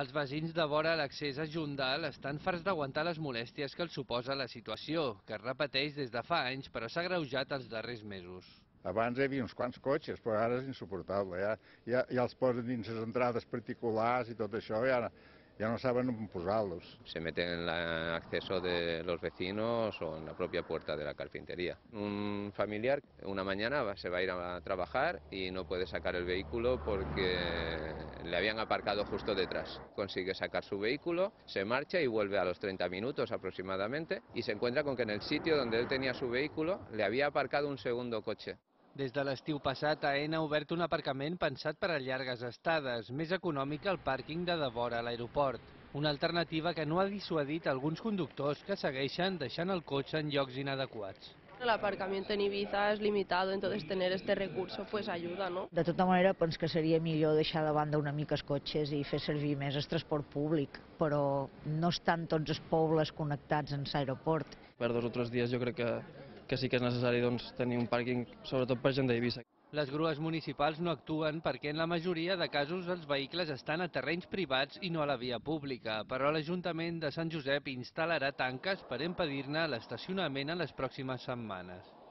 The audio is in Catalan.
Els veïns de vora l'accés a Jundal estan farts d'aguantar les molèsties que els suposa la situació, que es repeteix des de fa anys però s'ha greujat els darrers mesos. Abans hi havia uns quants cotxes, però ara és insuportable. Ja, ja, ja els posen dins les entrades particulars i tot això, ja, ya no saben posarlos. Se meten en el acceso de los vecinos o en la propia puerta de la carpintería. Un familiar una mañana se va a ir a trabajar y no puede sacar el vehículo porque le habían aparcado justo detrás. Consigue sacar su vehículo, se marcha y vuelve a los 30 minutos aproximadamente y se encuentra con que en el sitio donde él tenía su vehículo le había aparcado un segundo coche. Des de l'estiu passat, AENA ha obert un aparcament pensat per a llargues estades, més econòmic que el pàrquing de devora a l'aeroport. Una alternativa que no ha dissuadit alguns conductors que segueixen deixant el cotxe en llocs inadequats. El aparcamiento en Ibiza es limitado, entonces tener este recurso pues ayuda, ¿no? De tota manera, penso que seria millor deixar de banda una mica els cotxes i fer servir més el transport públic, però no estan tots els pobles connectats en l'aeroport. Per dos o tres dies jo crec que que sí que és necessari doncs, tenir un pàrquing, sobretot per gent d'Eivissa. Les grues municipals no actuen perquè en la majoria de casos els vehicles estan a terrenys privats i no a la via pública, però l'Ajuntament de Sant Josep instal·larà tanques per impedir-ne l'estacionament en les pròximes setmanes.